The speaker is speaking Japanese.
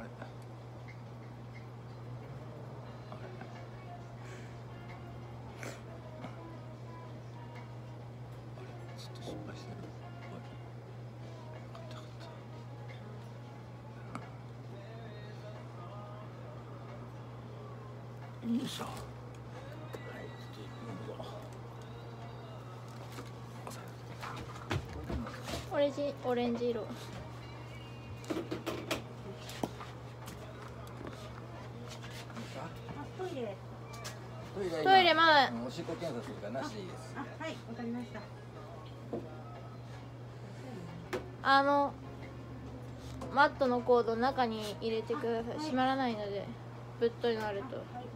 あれあれ,あれちょっと失敗してるよいしょはいちょっと行くぞオレンジオレンジ色。トイレトイレまだうんおしっこ検査するからなしでいいです。あはいわかりました。あのマットのコード中に入れてください。閉まらないのでぶっといのあると。はい